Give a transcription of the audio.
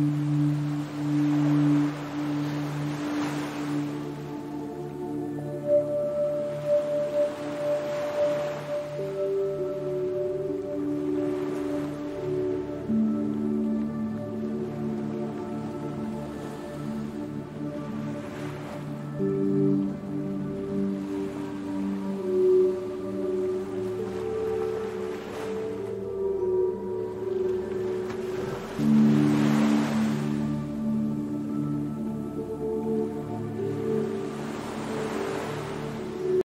Mm-hmm.